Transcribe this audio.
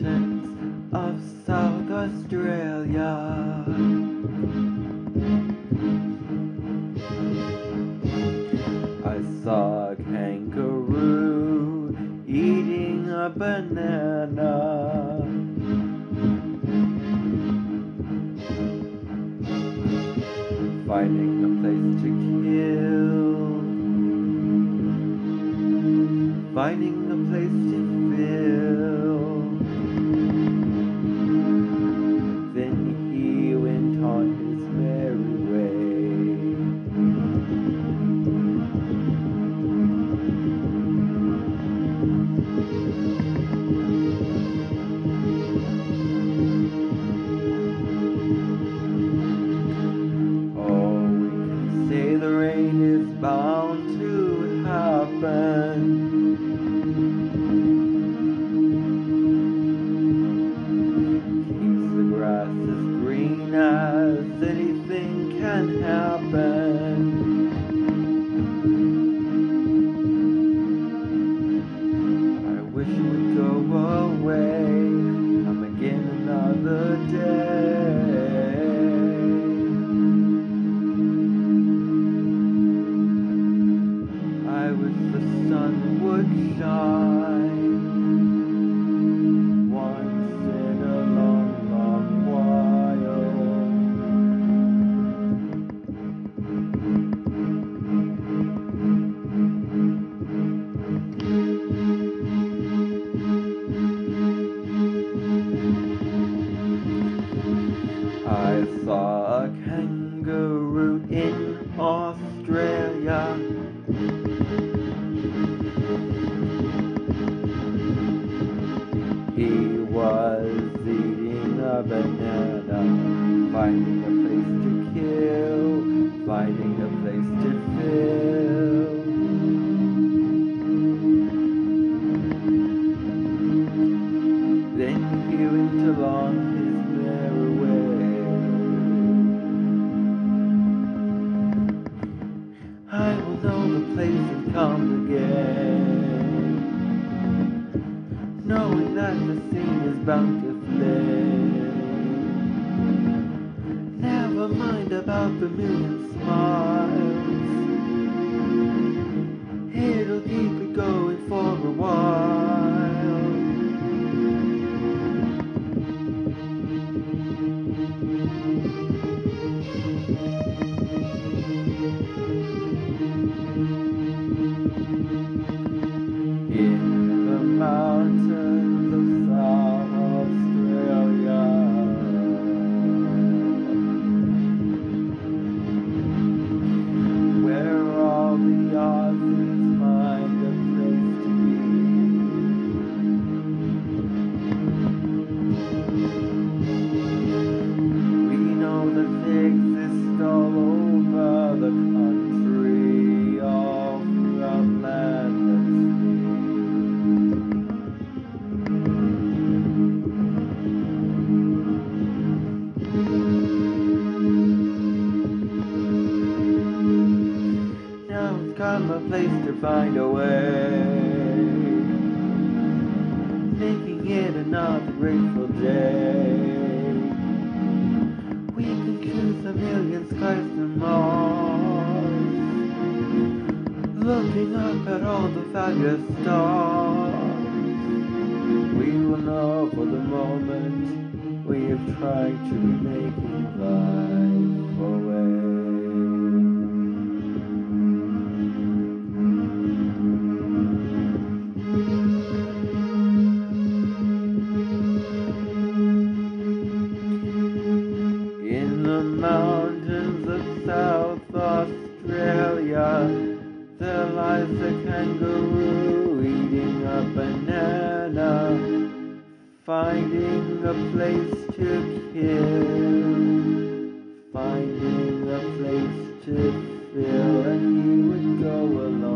mountains of South Australia. I saw a kangaroo eating a banana. Finding a place to kill. Finding a place to fill. Happen. I wish it would go away. Come again another day. I wish the sun would shine Australia. He was eating a banana, finding a place to kill, finding a place to that the scene is bound to bountifully. Never mind about the million smiles. A place to find a way, making it another grateful day. We can choose a million skies to Mars, looking up at all the fabulous stars. We will know for the moment we have tried to be making life Australia. There lies a kangaroo eating a banana, finding a place to kill, finding a place to fill, and he would go along.